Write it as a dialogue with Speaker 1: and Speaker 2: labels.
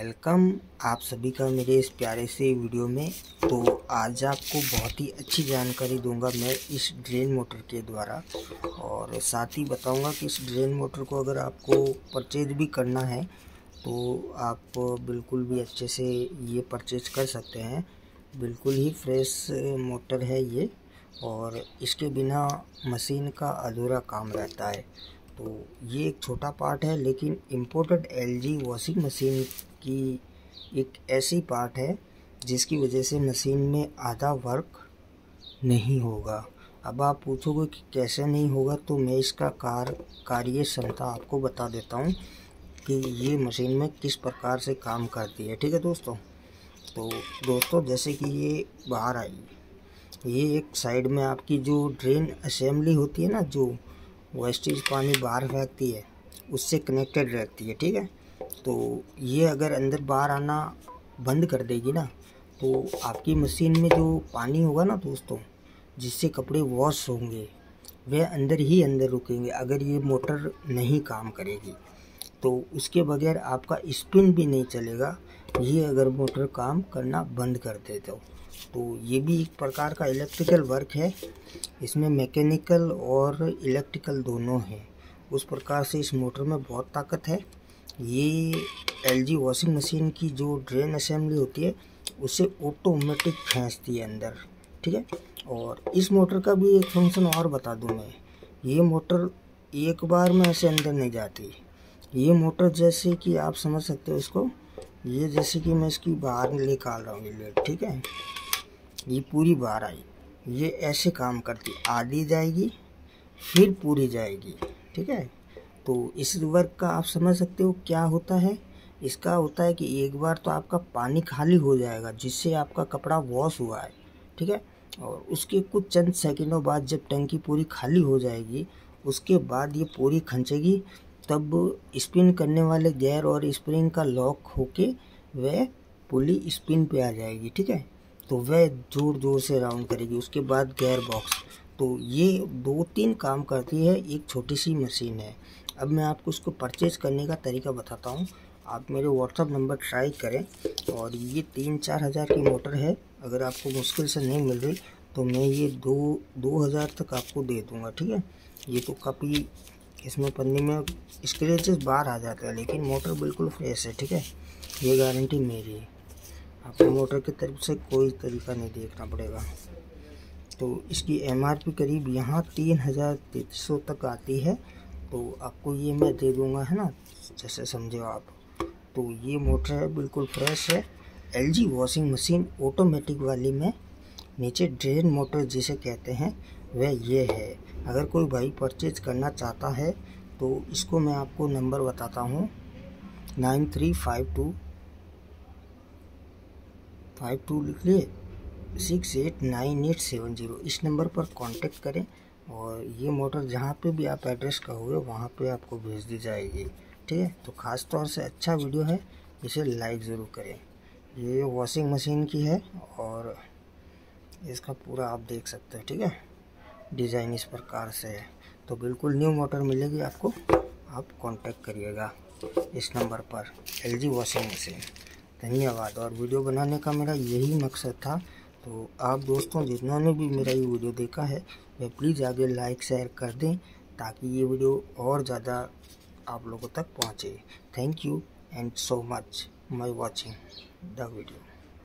Speaker 1: Welcome आप सभी का मेरे इस प्यारे से वीडियो में। तो आज आपको बहुत ही अच्छी जानकारी दूँगा मैं इस ड्रेन मोटर के द्वारा। और साथ ही बताऊँगा कि इस ड्रेन मोटर को अगर आपको परचेज भी करना है तो आप बिल्कुल भी अच्छे से ये परचेज कर सकते हैं। बिल्कुल ही फ्रेश मोटर है ये, और इसके बिना मशीन का अधूरा काम रहता है। तो ये एक छोटा पार्ट है, लेकिन इम्पोर्टेड एलजी वॉशिंग मशीन की एक ऐसी पार्ट है जिसकी वजह से मशीन में आधा वर्क नहीं होगा। अब आप पूछोगे कि कैसे नहीं होगा तो मैं इसका कार, कार्य क्षमता आपको बता देता हूँ कि ये मशीन में किस प्रकार से काम करती है। ठीक है दोस्तों? तो दोस्तों, जैसे कि ये बाहर आई, ये एक साइड में आपकी जो ड्रेन असेंबली होती है ना, जो वेस्टेज पानी बाहर फेंकती है, उससे कनेक्टेड रहती है। ठीक है? तो ये अगर अंदर बाहर आना बंद कर देगी ना तो आपकी मशीन में जो पानी होगा ना दोस्तों, जिससे कपड़े वॉश होंगे, वह अंदर ही अंदर रुकेंगे, अगर ये मोटर नहीं काम करेगी। तो उसके बगैर आपका स्पिन भी नहीं चलेगा, ये अगर मोटर काम करना बंद कर दे तो तो ये भी एक प्रकार का इलेक्ट्रिकल वर्क है, इसमें मैकेनिकल और इलेक्ट्रिकल दोनों हैं। उस प्रकार से इस मोटर में बहुत ताकत है। ये एलजी वॉशिंग मशीन की जो ड्रेन असेंबली होती है, उसे ऑटोमेटिक खींचती है अंदर, ठीक है? और इस मोटर का भी एक फ़ंक्शन और बता दूँ मैं। ये मोटर एक बार में ऐसे अंदर नहीं जाती। ये मोटर जैसे कि आप समझ सकते हो इसको। ये जैसे कि मैं इसकी बाहर निकाल रहा हूँ ये लेट ठीक है? ये पूरी बाहर आई। ये ऐसे काम करती, आधी जाएगी, फिर पूरी जाएगी, ठीक है? तो इस वर्क का आप समझ सकते हो क्या होता है। इसका होता है कि एक बार तो आपका पानी खाली हो जाएगा, जिससे आपका कपड़ा वॉश हुआ है, ठीक है? और उसके कुछ चंद सेकंडों बाद जब टंकी पूरी खाली हो जाएगी, उसके बाद ये पूरी खंचेगी, तब स्पिन करने वाले गेयर और स्प्रिंग का लॉक होके वह पुली स्पिन पे आ जाएगी, ठीक है? तो वह ज़ोर ज़ोर से राउंड करेगी, उसके बाद गेयर बॉक्स तो ये दो तीन काम करती है, एक छोटी सी मशीन है। अब मैं आपको इसको परचेज करने का तरीका बताता हूँ। आप मेरे व्हाट्सअप नंबर ट्राई करें और ये तीन चार हज़ार की मोटर है। अगर आपको मुश्किल से नहीं मिल रही तो मैं ये दो दो हज़ार तक आपको दे दूँगा, ठीक है? ये तो काफ़ी इसमें पन्नी में स्क्रेचेस बाहर आ जाते हैं, लेकिन मोटर बिल्कुल फ्रेश है, ठीक है? ये गारंटी मेरी है। आपको मोटर की तरफ़ से कोई तरीका नहीं देखना पड़ेगा। तो इसकी एम आर पी करीब यहाँ तीन हज़ार तैतीस सौ तक आती है। तो आपको ये मैं दे दूँगा, है ना? जैसे समझे आप। तो ये मोटर है, बिल्कुल फ्रेश है। L G washing machine automatic वाली में नीचे ड्रेन मोटर जिसे कहते हैं, वह ये है। अगर कोई भाई परचेज करना चाहता है तो इसको मैं आपको नंबर बताता हूँ। Nine three five two five two लिख लिए। Six eight nine eight seven zero. इस नंबर पर कांटेक्ट करें और ये मोटर जहाँ पे भी आप एड्रेस कहोगे, वहाँ पे आपको भेज दी जाएगी। ठीक है? तो ख़ास तौर से अच्छा वीडियो है, इसे लाइक ज़रूर करें। ये वॉशिंग मशीन की है और इसका पूरा आप देख सकते हो, ठीक है? डिज़ाइन इस प्रकार से है। तो बिल्कुल न्यू मोटर मिलेगी आपको, आप कांटेक्ट करिएगा इस नंबर पर। LG washing machine. धन्यवाद। और वीडियो बनाने का मेरा यही मकसद था तो आप दोस्तों जिन्होंने भी मेरा ये वीडियो देखा है वह प्लीज़ आगे लाइक, शेयर कर दें, ताकि ये वीडियो और ज़्यादा आप लोगों तक पहुँचे। Thank you and so much my watching the video